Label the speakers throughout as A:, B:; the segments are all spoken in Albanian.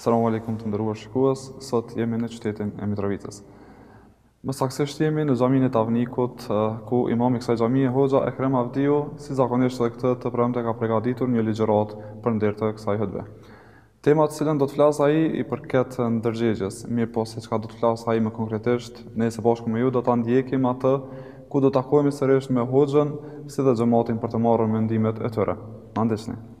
A: Selam alejkum të nderuar shikues, sot jemi në qytetin e Mitrovicës. Më saksisht jemi në xhaminë e Tavnikut, eh, ku imam i kësaj xhamie, Hoxha Ekrem Avdiu, si zakonisht dhe këtë të premte ka pregaditur një ligjëratë për nder të kësaj hutbeje. Tema për të cilën do të flasë ai i përket ndërgjegjes, mirëpo se çka do të flasë ai më konkretisht, ne së bashku me ju do ta ndjekim atë ku do të takohemi sërish me Hoxhën si dhe xhematin për të marrë mendimet e tyre. Na
B: ndiqni.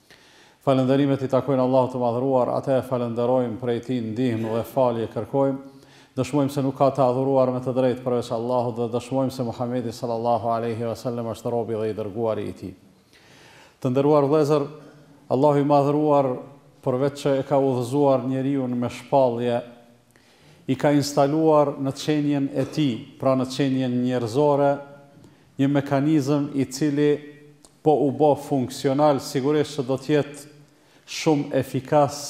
B: Falënderimet i takojnë Allahut të Madhëruar, Atë e falënderojmë, prej Tij ndihmë dhe falje kërkojmë. Dëshmojmë se nuk ka të adhuruar me të drejtë përveç Allahut dhe dëshmojmë se Muhamedi sallallahu alejhi ve selem është robi dhe i dërguari i Tij. Të nderuar vëllezër, Allahu i Madhëruar përveç që e ka udhëzuar njeriun me shpallje, i ka instaluar në qenien e tij, pra në qenien njerëzore, Një mekanizëm i cili po u bo funksional sigurisht që do të jetë shumë efikas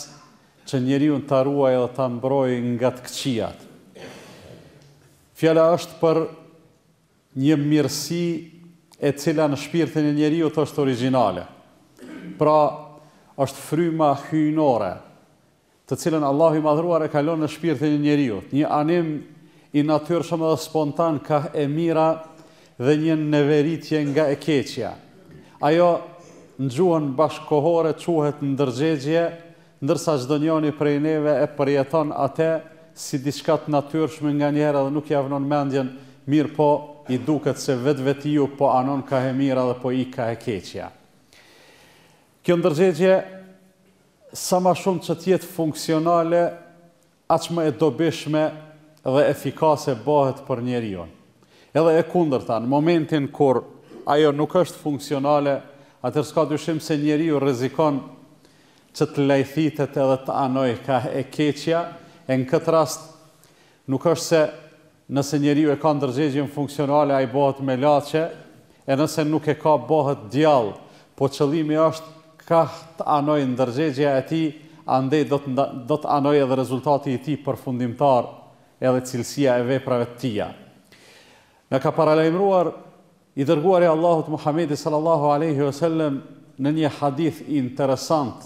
B: që njeriun ta ruajë dhe ta mbrojë nga të këqijat. Fjala është për një mirësi e cila në shpirtin e njeriut është origjinale. Pra, është fryma hyjnore të cilën Allahu i Madhëruar e kalon në shpirtin e njeriut, një anim i natyrshëm dhe spontan kah e mira dhe një neveritje nga e keqja. Ajo në gjuhën bashkëkohore quhet ndërgjegje, ndërsa çdonjoni prej neve e përjeton ate si diçka të natyrshme nganjëherë edhe nuk ia vnon mendjen, mirëpo i duket se vetvetiu po anon kah e mira dhe po ik kah e keqja. Kjo ndërgjegje Sa ma shumë që të jetë funksionale, aq më e dobishme dhe efikase bëhet për njeriun. Edhe e kundërta, në momentin kur ajo nuk është funksionale, atëherë s'ka dyshim se njeriu rrezikon që të lajthitet edhe të anojë kah e keqja, e në këtë rast nuk është se Nëse njeriu e ka ndërgjegjen funksionale ai bëhet melaqe e nëse nuk e ka bëhet djall po qëllimi është kah të anojë ndërgjegja e tij andej do të anojë edhe rezultati i tij përfundimtar edhe cilësia e veprave të tija na ka paralajmëruar i dërguari i Allahut Muhamedi sallallahu alejhi vesellem në një hadith interesant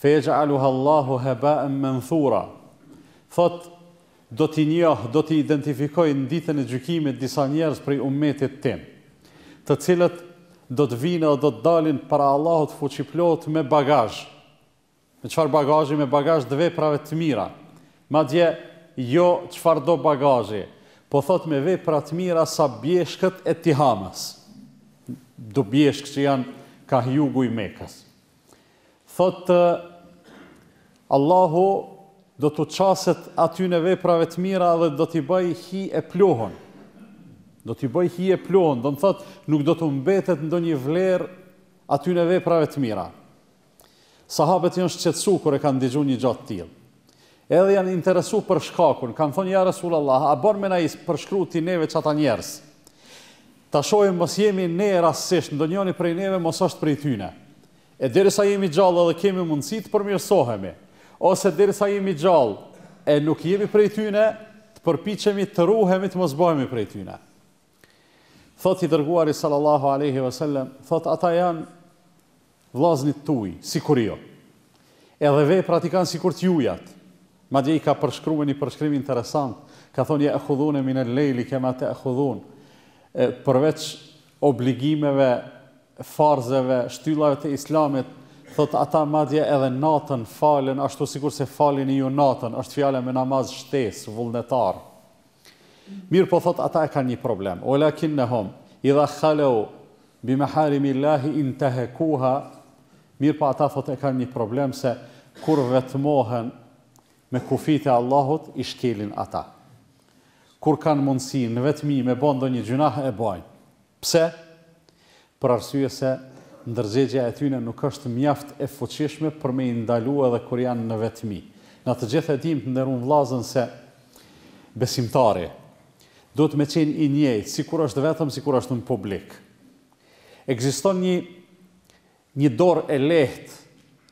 B: Fejaj'aluha Allahu haba'an manthura. Thotë, Do t'i njoh, do t'i identifikoj në Ditën e Gjykimit disa njerëz prej ummetit tim, të cilët do të vijnë dhe do të dalin para Allahut Fuqiplotë me bagazh. Me çfarë bagazhi? Me bagazh të veprave të mira. Madje, jo çfarëdo bagazhi, po thotë me vepra të mira sa bjeshkët e Tihamës. Do bjeshkë që janë kah jugu i Mekës. Thotë, Allahu do t'u qaset atyne veprave të mira dhe do t'i bojë hi e pluhun. Do t'i bojë hi e pluhun, domethënë, nuk do t'u mbetet ndonjë vlerë atyne veprave të mira. Sahabët janë shqetsu kur e kanë digju një gja të tillë. Edhe janë interesu për shkakun, kanë thonë, ja Resul Allah, a bon me na i përshkru ti neve qata njerës? Ta shohim mos jemi ne rastësisht, ndonjoni prej neve mos është prej tyne. E derisa jemi gjallë edhe kemi mundësi të përmirësohemi, ose derisa jemi gjallë e nuk jemi prej tyne, të përpiqemi të ruhemi të mos bohemi prej tyne. Thotë i Dërguari sallallahu alejhi ve sellem, thotë ata janë Vllaznit tuj, sikur ju. Edhe veprat i kanë sikur t'juajat. Madje i ka përshkrue një përshkrim interesant, ka thonë Ja'khudhune minel lejli kema ta'khudhun, përveç obligimeve, farzeve, shtyllave të Islamit, thotë ata madje edhe natën falen ashtu sikurse faleni ju natën, është fjala me namaz shtesë, vullnetar. Mirëpo thotë ata e kanë një problem, walakinnahum idha khalau bi maharimillahi intahekuha, mirëpo ata thotë e kanë një problem se kur vetmohen me kufijtë e Allahut i shkelin ata. Kur kanë mundësi në vetmi me ba ndonjë gjynah e bajnë. Pse? Për arsye se ndërgjegja e tyne nuk është mjaft e fuqishme për me i ndalu edhe kur janë në vetmi. Na të gjithë e dimë të nderumë vllazën, se besimtari duhet me qenë i njejtë sikur është vetëm sikur është në publik. Ekziston nji Një dorë e lehtë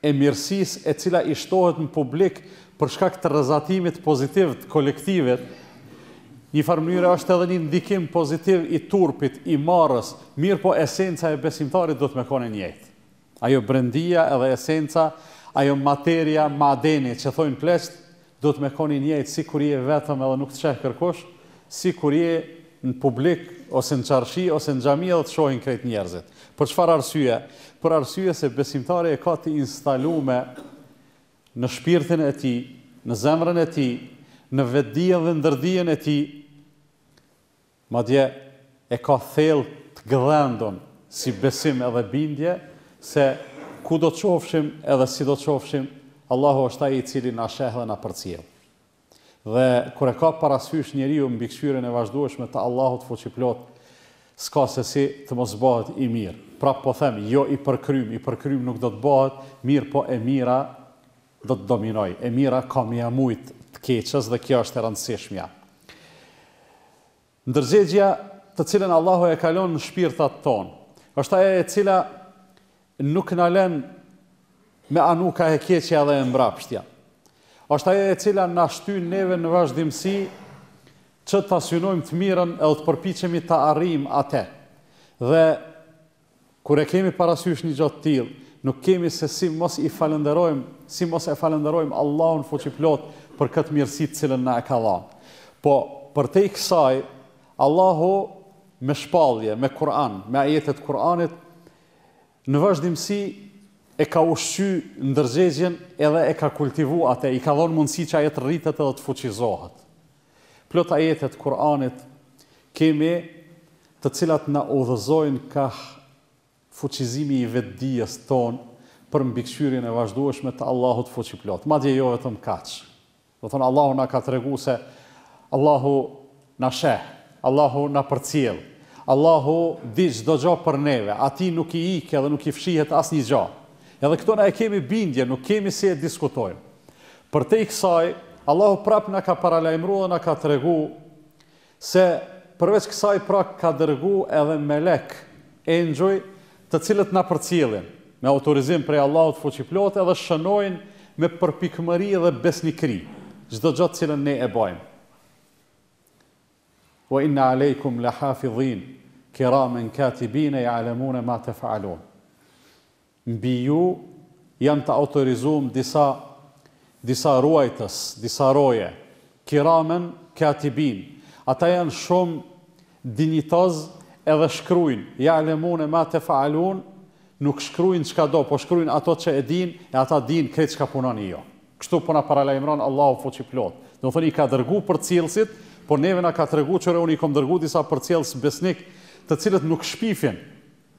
B: e mirësisë e cila i shtohet në publik për shkak të rrezatimit pozitiv të kolektivit, njëfarë mënyre është edhe një ndikim pozitiv i turpit, i marrës, mirëpo esenca e besimtarit duhet me kon e njëjtë. Ajo brendia edhe esenca, ajo materia, madeni, që thojnë pleqtë, Duhet me kon i njejt sikur je vetëm edhe nuk të sheh kërkush, sikur je në publik ose në çarshi ose në xhami edhe të shohin krejt njerzit. Për çfarë arsye? Për arsye se besimtari e ka të instalume në shpirtin e tij, në zemrën e tij, në vetëdijen dhe ndërdijen e tij, Madje e ka thellë të gdhendun si besim edhe bindje, se kudo qofshim edhe sido qofshim, Allahu është Ai i Cili na sheh dhe na përcjell. Dhe kur e ka parasysh njeriu mbikëqyrjen e vazhdueshme të Allahut Fuqiplotë, s'ka se si të mos bëhet i mirë. Pra po them, jo i përkrymë, i përkrymë nuk do të bëhet, mirëpo e mira do të dominojë. E mira ka me ia mujt të keqes dhe kjo është e rëndësishmja. Ndërgjegjja të cilën Allahu e ka lon në shpirtat tonë, është ajo e cila nuk na lën me anu ka e keqja dhe e mbrapshta. Është ajo e cila na shtyn neve në vazhdimësi që ta synojmë të mirën edhe të përpiqemi ta arrijmë atë. Dhe Kur e kemi parasysh një gjë të tillë, nuk kemi se si mos i falënderojmë, si mos e falënderojmë Allahun fuqiplotë për këtë mirësi të cilën na e ka dhan. Po, përtej kësaj, Allahu me shpallje, me Kur'an, me ajete të Kur'anit, në vazhdimësi e ka ushqy ndërgjegjen edhe e ka kultivu atë, i ka dhënë mundësi që ajo të rritet edhe të fuqizohet. Plot ajete të Kur'anit kemi të cilat na udhëzojnë kah fuqizimi i vetëdijes tonë për mbikëqyrjen e vazhdueshme të Allahut Fuqiplot. Madje jo vetëm kaq. Domethënë Allahu na ka tregu se Allahu na sheh, Allahu na përcjell, Allahu di çdo gjë për neve, atij nuk i ik edhe nuk i fshihet asnjë gjë. Edhe këto na e kemi bindje, nuk kemi si e diskutojmë. Përtej kësaj, Allahu prapë na ka paralajmëru dhe na ka tregu se përveç kësaj prapë ka dërgu edhe melekë, engjëj, të cilët na përcjellin, me autorizim prej Allahut Fuqiplotë edhe shënojnë me përpikmëri dhe besnikëri çdo gjë të cilën ne e bëjmë. Wa inna alejkum lahafidhin kiramen katibine ya'lamune ma tef'alun. Mbi ju janë të autorizum disa, disa ruajtës, disa roje, kiramen katibinë, ata janë shumë dinjitozë edhe shkrujnë, ja'lemune ma tefa'alunë, nuk shkrujnë çka do, po shkrujnë ato që e dinë, e ata dinë krejt çka punoni ju. Kështu po na paralajmëron Allahu Fuqiplotë. Domethënë i ka dërgu përcjellësit, por neve na ka tregu që qe unë i kom dërgu disa përcjellës besnikë, të cilët nuk shpifin,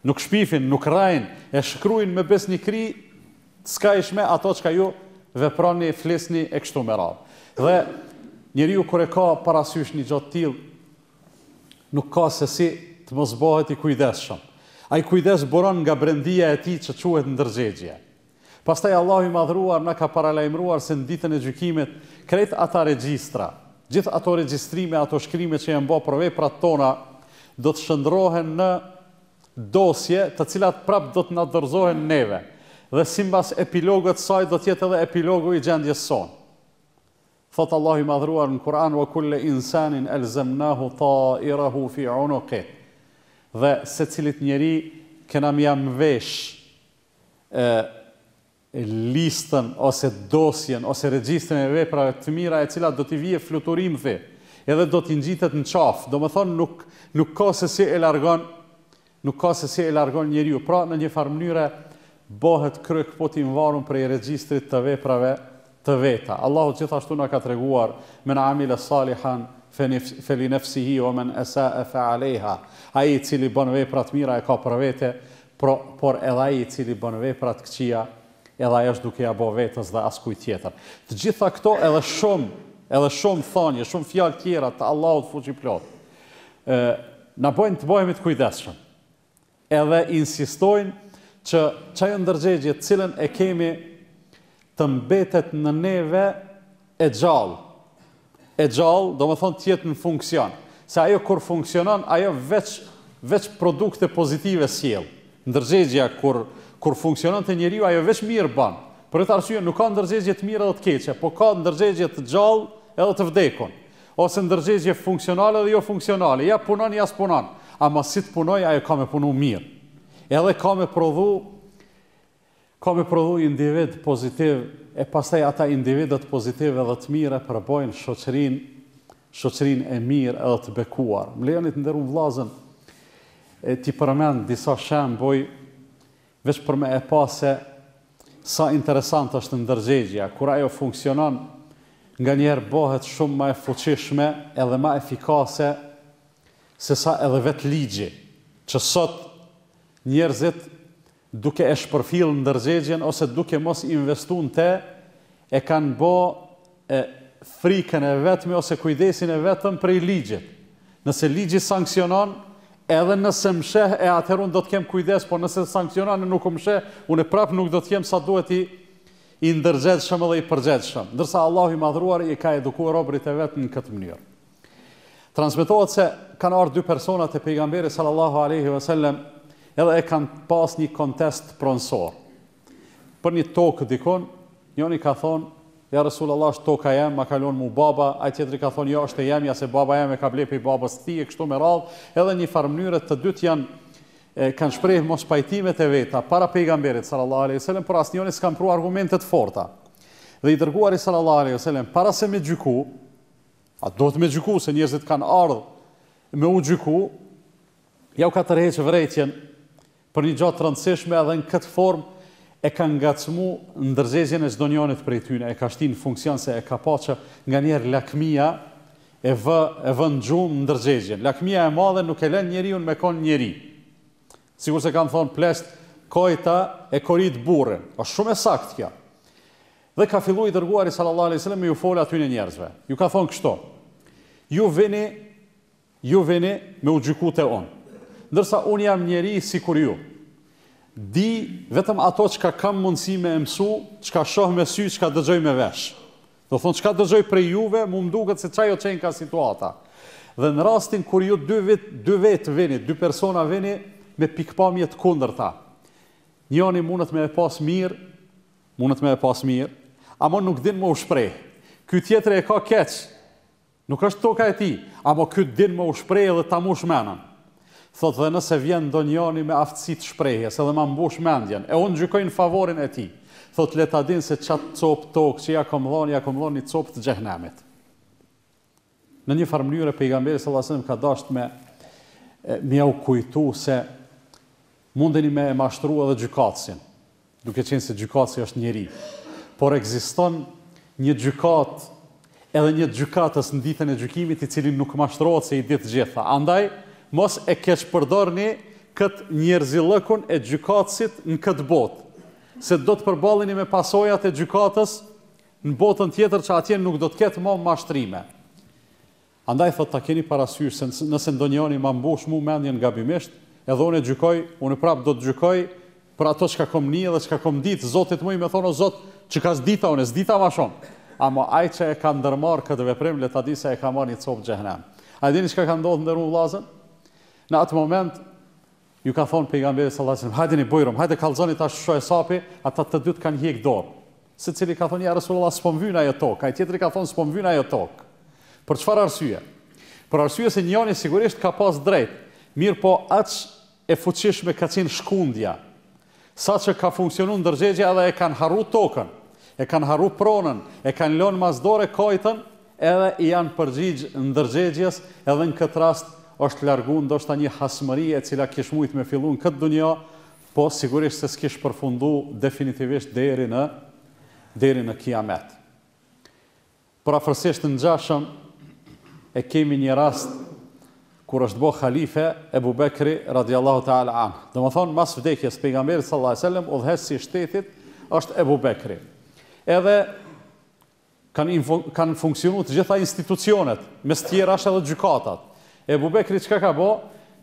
B: Nuk shpifin, nuk rrejnë, e shkrujnë me besnikëri të skajshme ato çka ju veproni, flisni e kështu me radhë. Dhe njeriu kur e ka parasysh një gjë të tillë, nuk ka se si të mos bëhet i kujdesshëm. Ai kujdes buron nga brendia e tij që quhet ndërgjegje. Pastaj Allahu i Madhëruar na ka paralajmëruar se në Ditën e Gjykimit, krejt ata regjistra, gjithë ato regjistrime, ato shkrime që janë ba për veprat tona, do të shndërrohen në dosje të cilat prapë do të na dorëzohen neve, dhe simbas epilogut të saj do të jetë edhe epilogu i gjendjes sonë. Thotë Allahu i Madhëruar në Kur'an wa kulle insanin elzemnahu tairahu fi unuqih dhe secilit njeri kena me ia mvesh e listën ose dosjen ose regjistrin e veprave të mira e cila do t'i vijë fluturimthi edhe do t'i ngjitet në qafë, domethënë nuk nuk ka se si e largon nuk ka se si e largon njeriu, pra në një farë mënyre bëhet kryekëput i mvarun prej regjistrit të veprave të veta. Allahu gjithashtu na ka treguar, Men amile salihan felinefsihi wa men esae fe alejha, Ai i cili ban vepra të mira e ka për vete, pro, por edhe ai i cili bën vepra të këqija, edhe ai është duke ia bo vetes dhe askujt tjetër. Të gjitha këto edhe shumë, edhe shumë thanie, shumë fjalë tjera të Allahut Fuqiplotë, na bëjnë të bëhemi të kujdesshëm. Edhe insistojnë që qajo ndërgjegje të cilën e kemi të mbetet në neve e gjallë. E gjallë, domethonë të jetë në funksion. Se ajo kur funksionon, ajo veç, veç produkte pozitive sjell. Ndërgjegja kur, kur funksionon te njeriu, ajo veç mirë ban. Për këtë arsye nuk ka ndërgjegje të mirë edhe të keqe, po ka ndërgjegje të gjallë edhe të vdekun. Ose ndërgjegje funksionale dhe jo funksionale, ja punon ja s'punon, ama si të punojë ajo ka me punu mirë, edhe ka me prodhu, ka me prodhu individë pozitivë, e pastaj ata individët pozitivë edhe të mirë e përbojnë shoqërinë, shoqërinë e mirë edhe të bekuar. Më lejoni të nderun vllazën t'i përmend disa shembuj Veç për me e pa se sa interesant është ndërgjegjja, kur ajo funksionon, nganjëherë bohet shumë ma e fuqishme edhe ma efikase se sa edhe vetë ligji, që sot njerëzit duke e shpërfillë ndërgjegjen ose duke mos investu në te, E kanë bo e frikën e vetme ose kujdesin e vetëm prej ligjit. Nëse ligji sanksionon, edhe nëse më sheh e atëherë unë do të kem kujdes, por nëse sanksionon e nuk më sheh, unë prapë nuk do të jem sa duhet i i ndërgjegjshëm edhe i përgjegjshëm. Ndërsa Allahu i Madhëruar i ka eduku robërit e vet në këtë mënyrë. Transmetohet se kanë ardhë dy persona te pejgamberi sallallahu alaihi wasallam edhe e kanë pas një kontest pronësor. Për një tokë dikun, njoni ka thonë, Ja Resul Allah, është toka jem, ma ka lonë mu baba, ai tjetri ka thonë, jo, është e jemja, se baba jem e ka ble pej babës tij, e kështu me radhë, edhe në një farë mënyre, të dytë janë, kanë shprehë mospajtimet e veta, para Pejgamberit, sallallahu alejhi ve sellem, por asnjoni s'kanë pru argumente të forta. Dhe i Dërguari, sallallahu alejhi ve sellem, para se me gjyku, a duhet me gjyku, se njerëzit kanë ardhë me u gjyku, ja u ka tërheqë vërejtjen, Për një gja të rëndësishme edhe në këtë formë e ka ngacmu ndërgjegjen e çdonjonit prej tyne, e ka shti në funksion se e ka pa që nganjëherë lakmia e vë e vë në gjumë ndërgjegjen. Lakmia e madhe nuk e lën njeriun me kon njeri. Sikurse kanë thonë pleqt kojta e korit burrin. Është shumë e saktë kjo. Dhe ka fillu i dërguari sallallahu alaihi wasallam me ju fol atyne njerëzve. Ju ka thonë kështu. Ju vini Ju vini me u gjyku te unë. Ndërsa unë jam njeri sikur ju. Di vetëm ato çka kam mundësi me e mësu, çka shoh me sy, çka dëgjoj me vesh. Do thonë çka dëgjoj prej juve, mu më duket se qajo qenka situata. Dhe në rastin kur ju dy vit, dy vetë vini, dy persona vini me pikëpamje të kundërta. Njoni munet me e pas mirë, munet me e pas mirë, amo nuk din me u shpreh. Ky tjetri e ka keq. Nuk është toka e tij, amo ky din me u shpreh edhe ta mush menën. Thotë dhe nëse vjen ndonjani me aftësi të shprehjes edhe ma mbush mendjen, e unë gjykoj në favorin e tij. Thotë le ta dinë se qat copë tokë që ja kom dhonë ja kom dhonë një copë të xhehenemit. Në një farë mënyre pejgamberi sallallahu alejhi wasallam ka dashtë me me jau kujtu se Mundeni me e mashtru edhe gjykatësin, duke qenë se gjykatësi është njeri. Por ekziston një gjykatë edhe një gjykatës n'ditën e gjykimit i cili nuk mashtrohet se i di të gjitha. Andaj, mos e keqpërdorni këtë njerëzillëkun e gjykatësit n'këtë botë, se do të përballeni me pasojat e gjykatës n'botën tjetër që atje nuk do të ketë më mashtrime. Andaj thotë ta keni parasysh se nëse ndonjoni ma mbush mu mendjen gabimisht, edhe unë e gjykoj, unë prapë do të gjykoj për ato çka kom ni edhe çka kom ditë, Zotit muj me thonë o Zot, çka s'dita unë, s'dita ma shumë, amo ai që e ka ndërmarrë këtë veprim le ta di se e ka marrë një copë xhehenem. A e dini çka ka ndodh nderum vllazën? Në atë moment, Ju ka thonë Pejgamberi sallallahu alejhi ve sellem, Hajdeni bujrum, hajde kallxoni tash hesapin, ata të dytë kanë hjek dorë. Secili ka thonë, Ja Resullallah, s'po më vyn ajo tokë. Ai tjetri ka thonë, S'po më vyn ajo tokë. Për çfarë arsye? Për arsye se njëri sigurisht ka pas drejt, mirëpo aq e fuqishme ka qenë shkundja. Saqë ka funksionu ndërgjegja edhe e kanë harru tokën, e kanë harru pronën, e kanë lon mas dore kojtën edhe i janë përgjigj ndërgjegjes edhe në këtë rast është largu ndoshta një hasmëri e cila kish mujt me fillu në këtë dunja po sigurisht se s'kish përfundu definitivisht deri në deri në kiamet. Por afërsisht të ngjashëm e kemi një rast kur është bo halife Ebu Bekri radijallahu ta'ala anh. Domethënë mas vdekjes së Pejgamberit sallallahu alejhi ve sellem udhëheqësi i shtetit është Ebu Bekri. Edhe kanë kanë funksionu të gjitha institucionet, mes tjerash edhe gjykatat. Ebu Bekri çka ka bo?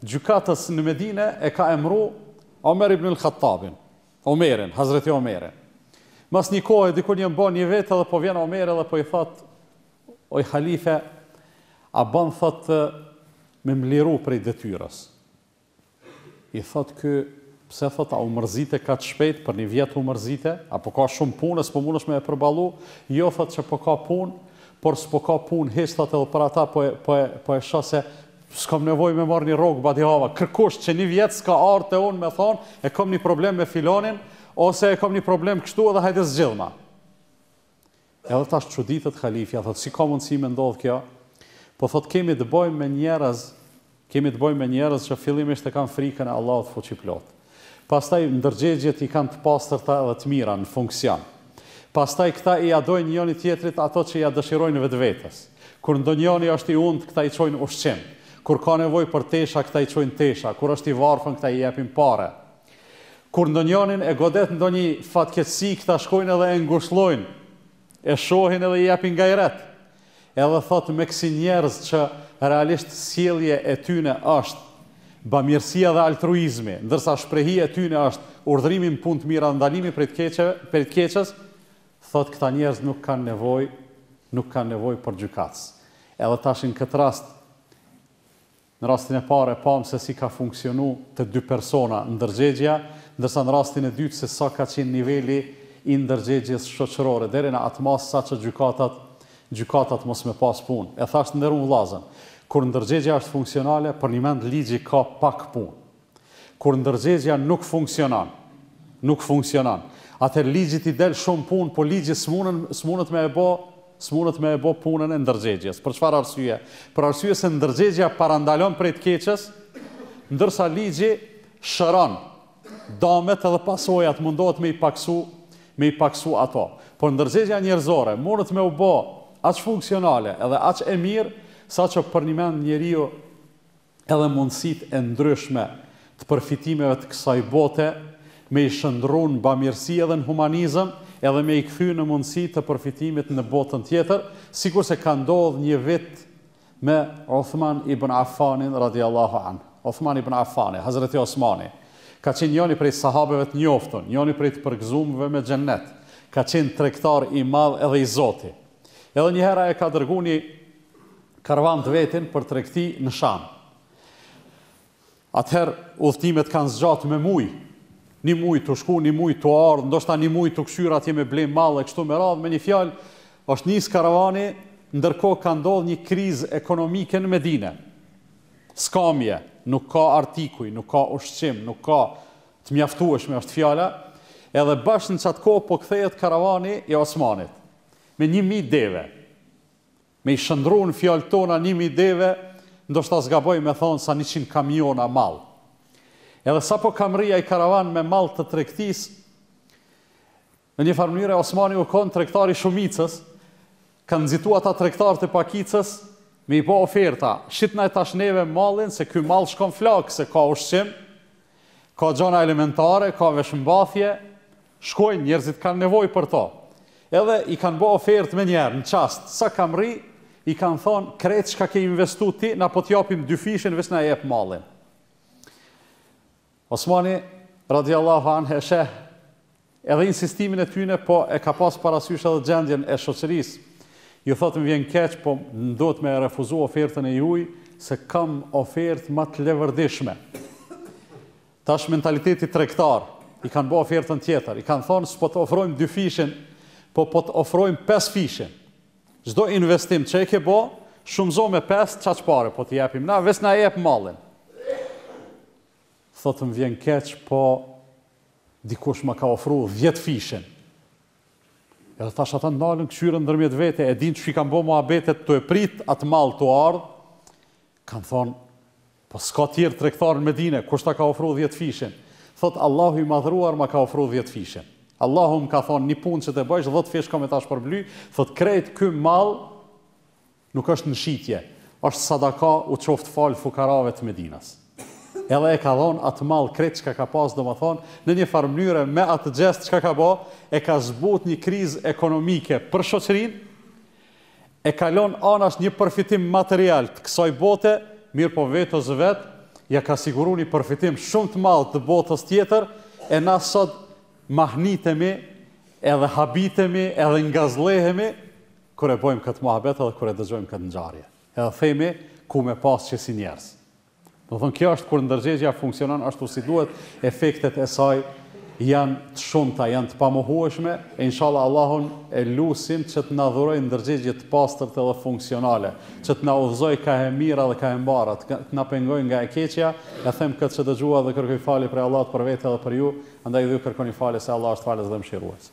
B: Gjykatas në Medine e ka emru Omer ibn al-Khattabin. Omerin, Hazreti Omerin. Mas një kohe dikur ja bo një vit edhe po vjen Omeri dhe po i thot, o halife, a ban thot me m'liru prej detyrës. I thot ky, pse thot, a u mërzite kaq shpejt, për një vjet u mërzite, a po ka shumë punë, e s'po munesh me e përballu, jo thot që po ka punë, por s'po ka punë, hiç thot edhe për ata, po e, po e, po e shose, S'kam nevojë me marrë një rrogë badihava. Kërkush që një vjet s'ka ardhë te unë me thonë, e kam një problem me filonin, ose e kam një problem kështu edhe hajde zgjidhma. Edhe tash çuditet halifja, thotë, si ka mundësi me ndodhë kjo? Po thotë, kemi të bojmë me njerëz, kemi të bojmë me njerëz që fillimisht e kanë frikën e Allahut fuqiplotë. Pastaj ndërgjegjet i kanë të pastërta edhe të mira në funksion. Pastaj këta ia dojnë njani tjetrit ato që ia dëshirojnë vetvetes. Kur ndonjani është i untë këta i çojnë ushqim. Kur ka nevojë për tesha këta i çojnë tesha, kur është i varfën këta i jepin pare. Kur ndonjanin e godet ndonji fatkeqësi këta shkojnë edhe e ngushllojnë E shohin edhe i japin gajret. Edhe thotë me kësi njerëz që realisht sjellje e tyne është bamirësia dhe altruizmi, ndërsa shprehia e tyne është urdhërimi në punë të mira e ndalimi prej të keqes, thotë këta njerëz nuk kanë nevojë, nuk kanë nevojë për gjykatës. Edhe tash në këtë rast, Në rastin e parë e pamë se si ka funksionu te dy persona ndërgjegjja, ndërsa në rastin e dytë se sa ka qenë niveli i ndërgjegjes shoqërore deri në atë masë sa që gjykatat gjykatat mos me pasë punë. E thashë të nderuar vëllazën, kur ndërgjegjja është funksionale, përnjëmend ligji ka pak punë. Kur ndërgjegjja nuk funksionon, nuk funksionon, atëherë ligjit i del shumë punë, po ligji s'mun, s'munet me e bo, s'munet me e bo punën e ndërgjegjes. Për çfarë arsye? Për arsye se ndërgjegja parandalon prej të keqes, ndërsa ligji shëron damet edhe pasojat, mundohet me i pakësu, me i pakësu ato. Por ndërgjegja njerëzore munet me u bo aq funksionale edhe aq e mirë, saqë përnjëmend njeriu edhe mundësitë e ndryshme të përfitimeve të kësaj bote, me i shëndrru në bamirësi edhe në humanizëm, edhe me i kthy në mundësi të përfitimit në botën tjetër, sikurse ka ndodhë një vit me Uthman ibn Affanin radijallahu anhu. Uthman ibn Affani, Hazreti Osmani, ka qenë njëri prej sahabeve të njoftun, njëri prej të përgëzumëve me xhennet, ka qenë tregtar i madh edhe i zoti. Edhe një herë ai e ka dërgu një. karvan të vetin për tregti në Sham. Atëherë udhëtimet kanë zgjatë me muj, një muj tu shku, një muj tu ardhë, ndoshta një muj tu këqyr atje me ble mall e kështu me radhë, me një fjalë, është nis karavani, ndërkohë ka ndodhë një krizë ekonomike në Medine. Skamje, nuk ka artikuj, nuk ka ushqim, nuk ka të mjaftueshme është fjala, edhe bash në qatë kohë po kthehet karavani i Osmanit, me një mijë deve. Me i shëndrru në fjalët tona një mijë deve, ndoshta zgaboj me thonë sa njëqind kamiona mall. Edhe sapo ka mrri ai karavan me mall të tregtisë, në një farë mënyre Osmani u kon tregtar i shumicës, kanë nxitu ata tregtarët e pakicës me i bo oferta, shitnae tash neve mallin se ky mall shkon flakë se ka ushqim, ka gjana elementare, ka veshmbathje, Shkojnë, njerëzit kanë nevojë për to. Edhe i kanë bo ofertë menjëherë, në çast, sa ka mrri, i kanë thonë, krejt çka ke investu ti, na po t'japim dyfishin, veç na e jep mallin. Osmani, radijallahu anh, e sheh edhe insistimin e tyne, po e ka pas parasysh edhe gjendjen e shoqërisë. Ju thotë, më vjen keq, po më duhet me e refuzu ofertën e juj, se kam ofertë ma të leverdishme. Tash mentaliteti tregtar, i kanë bo ofertën tjetër, i kanë thonë s'po të ofrojmë dyfishin, po po të ofrojmë pesëfishin. Çdo investim që e ke bo, shumëzo me pesë qaq pare po të jepim na, veç na e jep mallin. Thotë më vjen keq, po dikush më ka ofru dhjetëfishin. Edhe tash ata ndalen këqyrin ndërmjet vete, e din që i kanë bo muhabetet tu e prit atë mall tu ardhë, Kanë thonë, Po s'ka tjerë tregtarë në Medine, kush ta ka ofru dhjetëfishin? Thotë, Allahu i Madhëruar ma ka ofru dhjetëfishin. Allahu më ka thonë, një punë që ta bojsh, dhjetëfish ka me ta shpërbly, thotë, krejt ky mall nuk është në shitje, është sadaka, u qoftë falë fukarave të Medinës. Edhe e ka dhonë atë mall krejt çka ka pas, domethënë, në një farë mënyre me atë gjest çka ka bo, e ka zbut një krizë ekonomike për shoqërinë, E ka lon anash një përfitim material të kësaj bote, mirëpo vetës vet ia ka siguru një përfitim shumë të madh të botës tjetër, e na sot mahnitemi edhe habitemi edhe ngazllehemi kur e bojmë këtë muhabet edhe kur e dëgjojmë këtë ngjarje. Edhe themi ku me pas qesi njerëz. Domethonë kjo është kur ndërgjegja funksionon ashtu si duhet, efektet e saj janë të shumta, janë të pamohueshme, e inshallah Allahun e lusim që të na dhurojë ndërgjegje të pastërt edhe funksionale, që të na udhëzojë kah e mira dhe kah e mbara, të na pengojë nga e keqja, e them këtë që dëgjuat edhe kërkoj falje prej Allahut për vete edhe për ju, andaj dhe ju kërkoni falje se Allah është Falës dhe Mëshirues.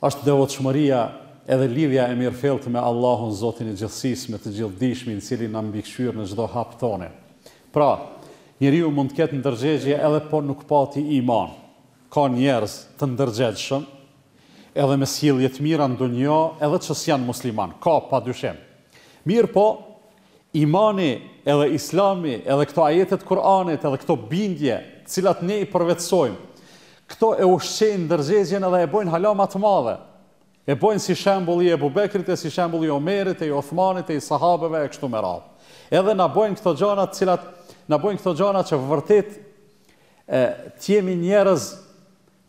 B: Është devotshmëria edhe lidhja e mirëfilltë me Allahun Zotin e Gjithësisë me të Gjithëdijshmin i cili na mbikëqyr në çdo hap tonë. Pra, njeriu mund të ketë ndërgjegje edhe po nuk pati iman. Ka njerëz të ndërgjegjshëm edhe me sjellje të mira ndonjë, jo edhe që s'janë muslimanë, ka padyshim. Mirëpo, Imani edhe Islami edhe këto ajete të Kur'anit edhe këto bindje të cilat ne i përvetësojmë këto e ushqejnë ndërgjegjen edhe e bojnë hala ma të madhe e bojnë si shembulli i Ebu Bekrit e si shembulli i Omerit e i Othmanit e i sahabeve e kështu me radhë edhe na bojnë këto gjana të cilat na bojnë këto gjana që vërtet Të jemi njerëz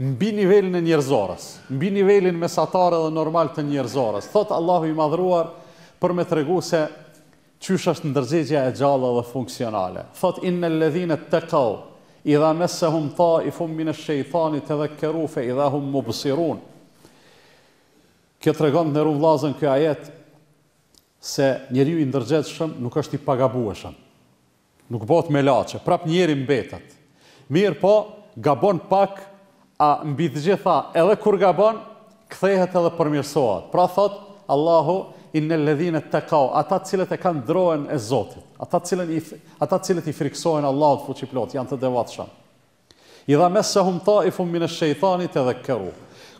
B: mbi nivelin e njerëzores, mbi nivelin mesatar edhe normal të njerëzores. Thotë Allahu i madhruar për me tregu se qysh është ndërgjegja e gjallë edhe funksionale. Thotë innel-ledhine-ttekau idha messehum taifun minesh-shejtani tedhekkeru fe idha hum mubsirun. Kjo tregon, të nderuar vllazën, ky ajet se njeriu i ndërgjegjshëm nuk është i pagabueshëm. Nuk bohet melaqe, prap njeri mbetet. Mirëpo, gabon pak, a mbi të gjitha edhe kur gabon, kthehet edhe përmirësohet. Pra thotë Allahu, Innel-ledhine-ttekau, ata të cilët e kanë dronë e Zotit, ata të cilën i, ata të cilët i frikësohen Allahut Fuqiplot, janë të devotshëm. Idha messahum taifun min ash-shaytani tadhakkaru.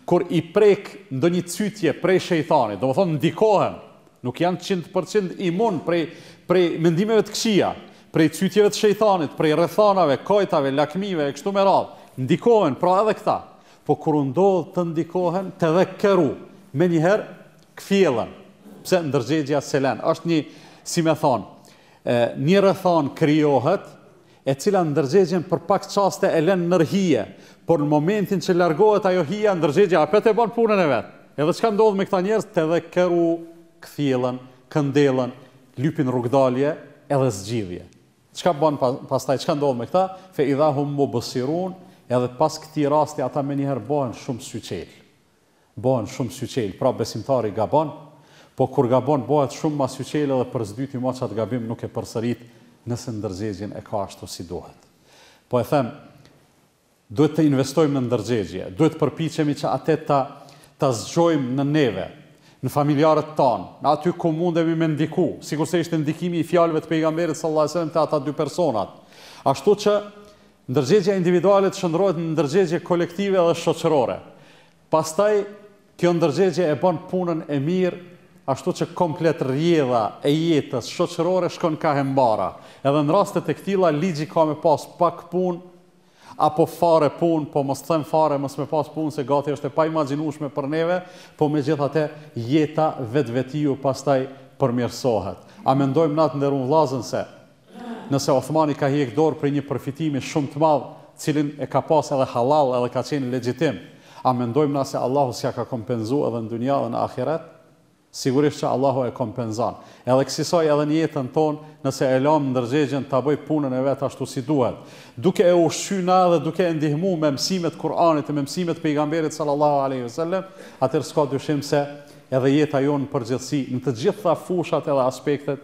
B: Kur i prek ndonjë cytje prej shejtanit, domethonë ndikohen, nuk janë qind për qind imun prej prej mendimeve të këqija, prej cytjeve të shejtanit, prej rrethanave, qejfeve, lakmive e kështu me radhë. Ndikohen pra edhe këta. Po kur u ndodh të ndikohen, tadhakkaru, menjëherë kthjellen. Pse ndërgjegja s'e len është një, si me thonë, një rrethanë krijohet e cila ndërgjegjen për pak çaste e lën nër hije, por në momentin që largohet ajo hija ndërgjegja apet e ban punën e vet. Edhe çka ndodh me këta njerëz tedhekkeru, kthjellen, këndellen, lypin rrugëdalje edhe zgjidhje. Çka ban pastaj, çka ndodh me këta, fe idha hum mubsirun, edhe pas këtij rasti ata menjëherë bahen shumë syçelë. Bëhen shumë syçelë, pra besimtari gabon, po kur gabon bëhet shumë ma syçelë dhe për s'dyti ma qat gabim nuk e përsërit nëse ndërgjegjen e ka ashtu si duhet. Po e thënë, duhet të investojmë në ndërgjegje, duhet të përpiqemi që ate ta ta zgjojmë në neve, në familjarët tanë, në aty ku mundemi me ndiku, sikurse ishte ndikimi i fjalëve të Pejgamberit sallallahu alejhi ve sellem te ata dy personat, ashtu që Ndërgjegja individuale të shndërrohet në ndërgjegje kolektive dhe shoqërore. Pastaj kjo ndërgjegje e bën punën e mirë ashtu që komplet rrjedha e jetës shoqërore shkon kah e mbara. Edhe në rastet e këtilla ligji ka me pas pak punë apo fare punë, po mos them fare mos me pas punë se gati është e paimagjinueshme për neve, po megjithatë jeta vetvetiu pastaj përmirësohet. A mendojmë na të nderum vllazën se. Nëse Othmani ka hjek dorë prej një përfitimi shumë të madh të cilin e ka pas edhe hallall edhe ka qenë legjitim, a mendojmë na se Allahu s'ja ka kompenzu edhe në dunja dhe në ahiret? Sigurisht që Allahu e kompenzon. Edhe kësisoj edhe në jetën tonë, nëse e lamë ndërgjegjen ta bëjë punën e vet ashtu si duhet. Duke e ushqy na edhe duke e ndihmu me mësime të Kur'anit e me mësime të Pejgamberit sallallahu alejhi ve sellem, atëherë s'ka dyshim se edhe jeta jonë në përgjithësi, në të gjitha fushat edhe aspektet,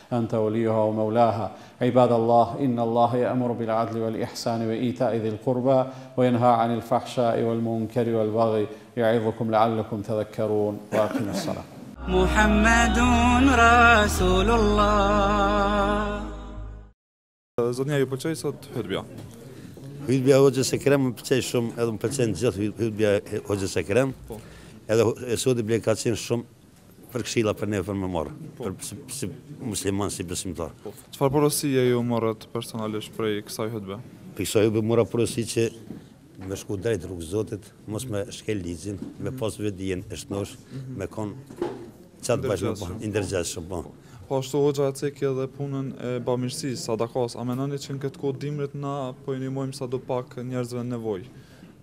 B: أنت وليها ومولاها عباد الله إن الله يأمر بالعدل والإحسان وإيتاء ذي القربى وينهى عن الفحشاء والمنكر والبغي يعظكم لعلكم تذكرون واقم الصلاة
C: Muhammedun Rasulullah
A: Zotnia ju pëlqeu sot hutbja?
D: Hutbja hoxhës Ekrem më pëlqeu shumë, edhe më pëlqen gjithë hutbja hoxhës Ekrem.
A: Po.
D: Edhe e sodit bile ka qenë shumë për këshilla për ne për me marrë, po. për si, si musliman, si besimtar.
A: Po. Çfarë porosie ju morët personalisht prej kësaj hutbe?
D: Prej kësaj hutbe mora porosi që Me shku drejt rrugës Zotit mos me shkel ligjin me pas vetëdijen e shnosh me kon ça të bash me kon i ndërgjegjshëm po
A: Po ashtu hoxha e ceki edhe punën e bamirësisë, sadakas, a menoni që në këtë kohë t'dimrit na po i nimojmë sado pak njerëzve në nevojë?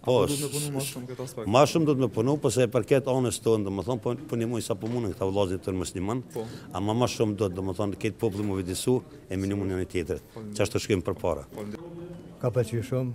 D: Po,
A: Apo duhet me punu ma shumë n'këtë aspekt?
D: Ma shumë duhet me punu, po sa i përket anës tonë, domethonë, po, po nimojnë sa po mundën këta vllaznit tonë musliman,
A: po.
D: ama ma shumë duhet, domethonë, ky populli m'u vetëdijsu e me nimu njëni-tjetrin, qashtu të shkojmë përpara.
E: Ka pëlqy shumë,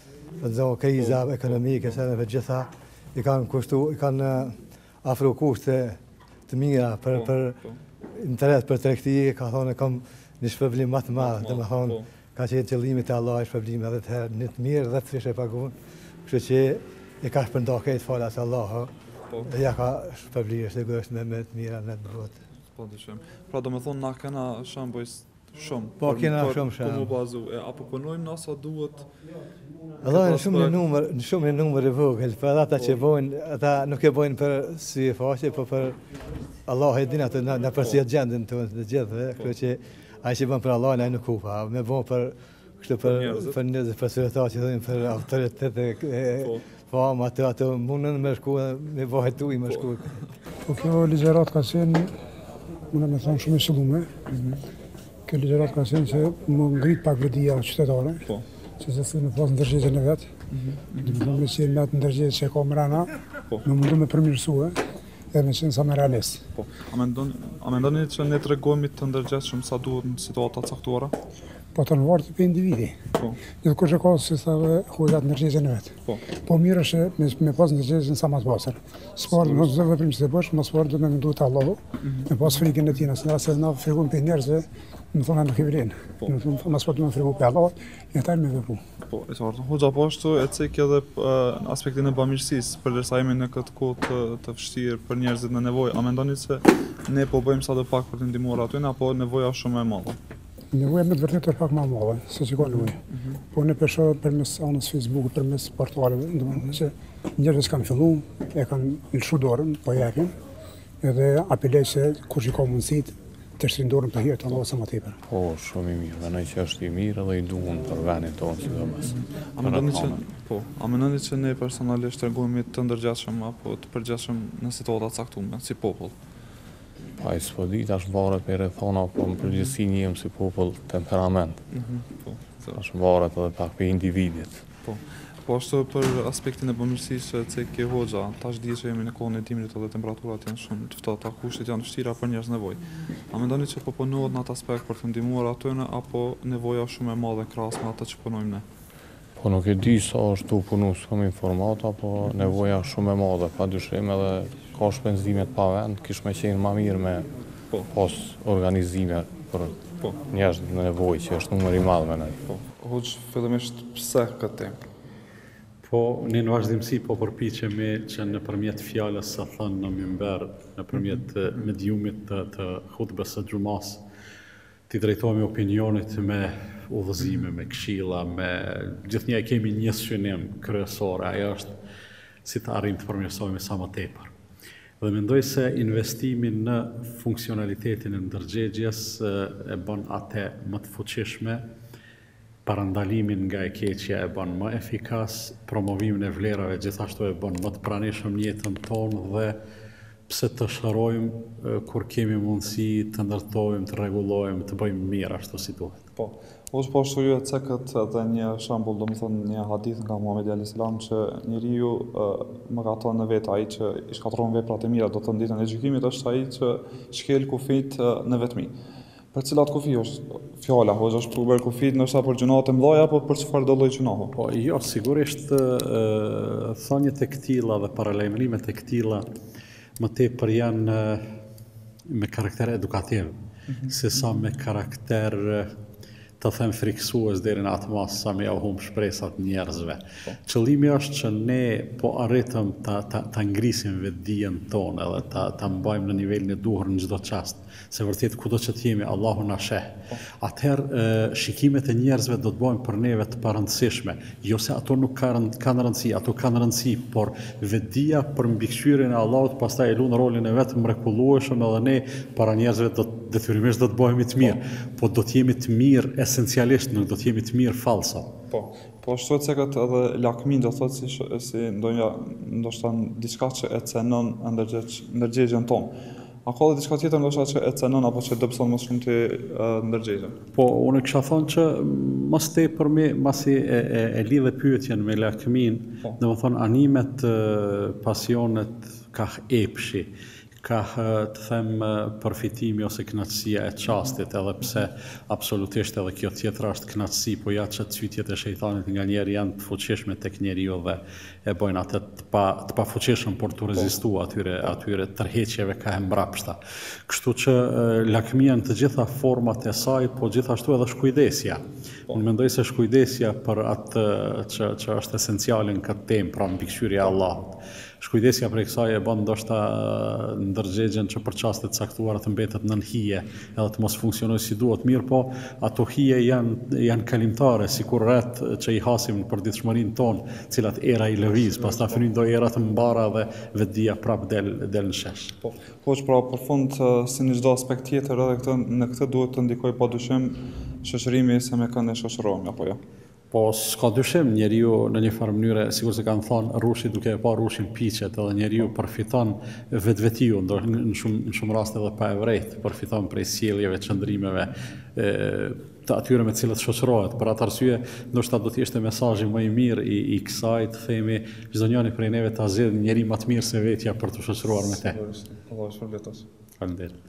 E: Këto kriza ekonomike se edhe të gjitha i kanë kushtu, i kanë afru kushte të mira për, për interes për tregti, ka thonë kam një shpërblim më të madh,
A: domethonë,
E: ka qenë qëllimi te Allahu, shpërblim dhjetë herë, një të mirë dhjetëfish e pagun, kështu që i ka shpërnda krejt falas Allah, dhe ja ka shpërblim e sigurisht me me të mira në atë botë.
A: Po të shumë. Pra do me thonë, na kena shembuj Shumë.
E: Po kena shumë
A: shumë.
E: Po
A: bazu, e apo punojmë na sa duhet. Jena
E: shumë në numër, jena shumë një numër i vogël, por edhe ata që po. bojnë, ata nuk e bojnë për sy e faqe, po për Allah e din atë në, në përsi e gjendin të në gjithë, dhe, po. kërë që ai që bën për Allah, ai nuk kufa, me bojnë për Kështu për
A: njerëzit.
E: Për njerëzit, për qytetarët që thonë për autoritet e
A: po.
E: famë, ata ata munden me shku me vahet ujë me shku.
F: Po kjo ligjëratë ka qenë muj me thonë shumë e shëgume. Mhm. Kjo ligjëratë ka qenë që me u ngrit pak vetëdija qytetare.
A: Po.
F: Që se si në fazë ndërgjegjen e vet, mhm. domethënë që me atë ndërgjegje që e ka mrena,
A: po.
F: me u mundu me përmirësu, edhe me qenë sa ma realist.
A: Po, a mendon që ne tregohemi të ndërgjegjshëm sa duhet në situata të caktuara?
F: Po dmth varet prej individit.
A: Po.
F: Një të kështë e kohës që sa e dëgjon atë ndërgjegjen e vet.
A: Po.
F: Po mirë është me, me pas ndërgjegjen sa ma të pastër. Së parë, në çdo veprim që të bësh, ma së pari me mendu te Allahu, mhm. me pas frikën e tij, se nëse na frikohemi prej njerëzve, domethonë nuk i vlen. Po. Domethonë, ma së pari me u friku prej Allahut, e tani me vepru.
A: Po, e qartë. Hoxha po ashtu e cek edhe në aspektin e bamirësisë, përderisa jemi në këtë kohë të, të vështirë për njerëzit në nevojë. A mendoni se ne po bëjmë sado pak për të ndihmuar atyre, apo nevoja është shumë e madhe?
F: Nevoja me të vërtetë është pak më e madhe, se çka nevojë. Mhm. Po unë po shoh përmes anës Facebook, përmes portaleve, domethonë që njerëzit kanë fillu, e kanë lëshu dorën, po jepin, edhe apeloj që kush i ka mundësitë, të shtrijë dorën për hirë të Allah sa më tepër.
G: Po, shumë i mirë, domethënë që është i mirë edhe i duhun për venin tonë që dhe mësë.
A: A mendoni që, po, a mendoni që ne personalisht tregohemi të ndërgjegjshëm apo të përgjegjshëm në situata të caktume, si popull?
G: Ai s'po di tash varet prej rrethanave, po në përgjithësi njihem si popull temperament.
A: Mhm, po.
G: Tash varet edhe pak prej individit.
A: Po. Po ashtu për aspektin e bamirësisë që ceku hoxha, tash di që jemi në kohën e dimrit edhe temperaturat janë shumë të ftohta, kushtet janë të vështira për njerëz në nevojë. A mendoni që po punohet në atë aspekt për të ndihmuar atyre apo nevoja është shumë e madhe krahas me atë që punojmë ne?
G: Po nuk e di sa është tu punu, s'kam informata, po nevoja është shumë e madhe, pa dyshim edhe ka shpenzime të pavend, kish me qenë ma mirë me
A: po.
G: pas organizime për
A: po.
G: njerëz në nevojë që është numër i madhë mendoj.
A: Po. Hoxhë, fillimisht pse këtë temë?
B: Po, ne në vazhdimësi po përpichemi që nëpërmjet fjalës së thënë në minber, nëpërmjet mediumit të, të hutbes së xhumasë, T'i drejtohemi opinionit me udhëzime, me këshilla, me gjithnjë e kemi një synim kryesor, ajo është si të arrijmë të përmirësohemi sa më tepër. Dhe mendoj se investimi në funksionalitetin e ndërgjegjes e bën atë më të fuqishme, Parandalimin nga e keqja e bën më efikas, promovimin e vlerave gjithashtu e bën më të pranishëm në jetën tonë dhe pse të shërojmë kur kemi mundësi të ndërtojmë, të rregullojmë, të bëjmë mirë ashtu si duhet.
A: Po. Hoxhë po ashtu ju e cekët edhe një shembull, domethënë një hadith nga Muhamedi alejhi selam që njeriu mëkaton në vetmi, ai që i shkatërron veprat e mira, do të thonë ditën e gjykimit është ai që shkel kufijtë në vetmi. Për cilat kufi është fjala, hoxha është për të bërë kufit, ndërsa për gjynahet e mdhaja, apo për çfarëdo lloj gjynahu?
B: Po, jo, sigurisht, thëniet e këtilla dhe paralajmërimet e këtilla më tepër janë me karakter edukativ, mhm. se sa me karakter të them frikësues deri në atë masë sa me ja humb shpresat njerëzve. Po. Qëllimi është që ne po arritëm ta ta ta ngrisim vetëdijen tonë edhe ta ta mbajmë në nivelin e duhur në çdo çast. Se vërtet kudo që të jemi Allahu na sheh. Atëherë shikimet e njerëzve do të bëhen për neve të parëndësishme. Jo se ato nuk kanë kanë rëndësi, ato kanë rëndësi, por vetëdija për mbikëqyrjen e Allahut pastaj e luan rolin e vet mrekullueshëm edhe ne para njerëzve do detyrimisht do të bëhemi të mirë, po do të jemi të mirë esencialisht, nuk do të jemi të mirë fallso.
A: Po, po ashtu e cekët edhe lakminë do thotë si si ndonjë ndoshta diçka që e cenon ndërgjegjen tonë. A ka dhe diçka tjetër ndoshta që e cenon apo që dobëson më shumë ti ndërgjegjen?
B: Po, unë kisha thonë që më tepër mbasi e, e, e lidhe pyetjen me lakminë,
A: po.
B: domethënë animet, pasionet, ka epshi, ka të them përfitimi ose kënaqësia e çastit, edhe pse absolutisht edhe kjo tjetra është kënaqësi, po ja që cytjet e shejtanit nganjëherë janë të fuqishme tek njeriu dhe e bëjnë atë të pa të pafuqishëm për t'u rezistuar atyre atyre tërheqjeve ka e mbrapshta. Kështu që lakmia në të gjitha format e saj, po gjithashtu edhe shkujdesja. Po. Unë mendoj se shkujdesja për atë që që është esenciale në këtë temë, pra mbikëqyrja e po. Allahut. Shkujdesja prej kësaj e bën ndoshta ndërgjegjen që për çaste të caktuara të mbetet nën hije, Edhe të mos funksionojë si duhet, mirëpo ato hije janë janë kalimtare, sikur retë që i hasim në përditshmërinë tonë, të cilat era i lëviz, pastaj fryjnë do era të mbara dhe vetëdija prapë del del në shesh.
A: Po, hoxhë, pra për fund, si në çdo aspekt tjetër edhe këtë në këtë duhet të ndikojë padyshim shoqërimi se me kë ne shoqërohemi apo jo.
B: Po s'ka dyshim, njeriu në një farë mënyre, sikur se kanë thonë rrushi duke e pa rrushin piqet, edhe njeriu po. përfiton vetvetiu, në shumë në shumë raste edhe pa e vrejtë, përfiton prej sjelljeve, qëndrimeve e, të atyre me të cilët shoqërohet. Për atë arsye, ndoshta do të ishte mesazhi më i mirë i, i kësaj teme çdo njëri prej neve ta zgjedh një njeri më të mirë se vetja për t'u shoqëruar me
C: të. Sigurisht, Allahu ju shpërbleftë. Faleminderit.